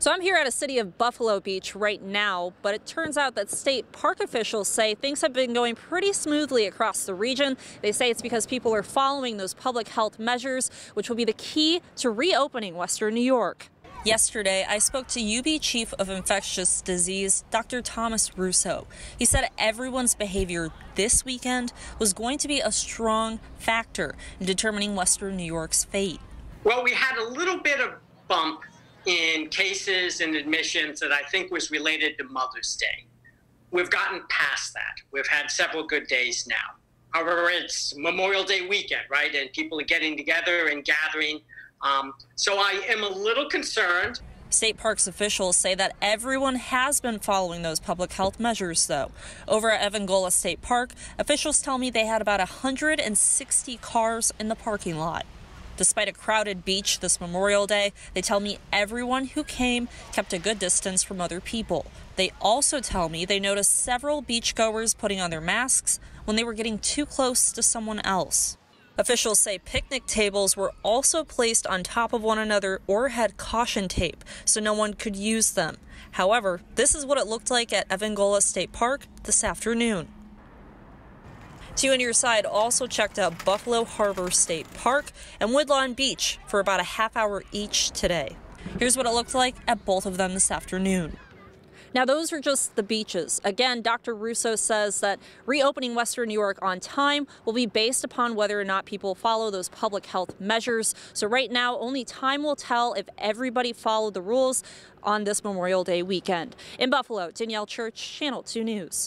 So I'm here at a city of Buffalo Beach right now, but it turns out that state park officials say things have been going pretty smoothly across the region. They say it's because people are following those public health measures, which will be the key to reopening Western New York. Yesterday, I spoke to UB Chief of Infectious Disease, Dr. Thomas Russo. He said everyone's behavior this weekend was going to be a strong factor in determining Western New York's fate. Well, we had a little bit of bump in cases and admissions that I think was related to Mother's Day. We've gotten past that. We've had several good days now. However, it's Memorial Day weekend, right? And people are getting together and gathering. Um, so I am a little concerned. State parks officials say that everyone has been following those public health measures, though. Over at Evangola State Park, officials tell me they had about 160 cars in the parking lot. Despite a crowded beach this Memorial Day, they tell me everyone who came kept a good distance from other people. They also tell me they noticed several beachgoers putting on their masks when they were getting too close to someone else. Officials say picnic tables were also placed on top of one another or had caution tape so no one could use them. However, this is what it looked like at Evangola State Park this afternoon. Two on your side also checked out Buffalo Harbor State Park and Woodlawn Beach for about a half hour each today. Here's what it looked like at both of them this afternoon. Now, those are just the beaches. Again, Dr. Russo says that reopening Western New York on time will be based upon whether or not people follow those public health measures. So, right now, only time will tell if everybody followed the rules on this Memorial Day weekend. In Buffalo, Danielle Church, Channel 2 News.